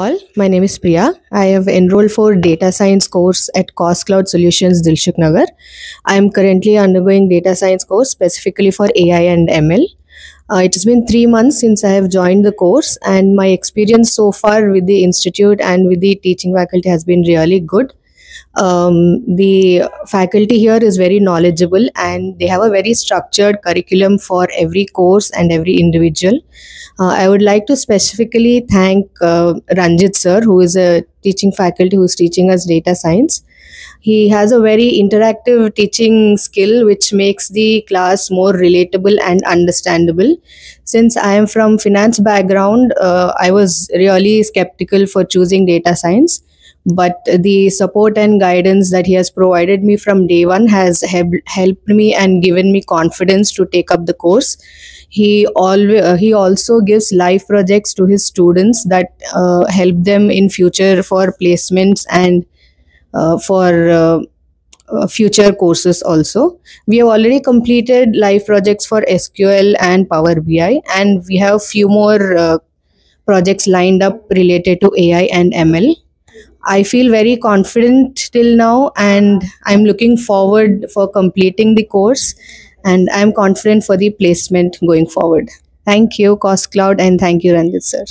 all. My name is Priya. I have enrolled for data science course at Coss Cloud Solutions Dilsukhnagar. I am currently undergoing data science course specifically for AI and ML. Uh, it has been three months since I have joined the course, and my experience so far with the institute and with the teaching faculty has been really good. Um, the faculty here is very knowledgeable and they have a very structured curriculum for every course and every individual. Uh, I would like to specifically thank uh, Ranjit sir, who is a teaching faculty who is teaching us data science. He has a very interactive teaching skill which makes the class more relatable and understandable. Since I am from finance background, uh, I was really skeptical for choosing data science but the support and guidance that he has provided me from day one has helped me and given me confidence to take up the course. He always uh, he also gives live projects to his students that uh, help them in future for placements and uh, for uh, uh, future courses also. We have already completed live projects for sql and power bi and we have few more uh, projects lined up related to ai and ml I feel very confident till now and I'm looking forward for completing the course and I'm confident for the placement going forward. Thank you, Coss Cloud, and thank you, Ranjit sir.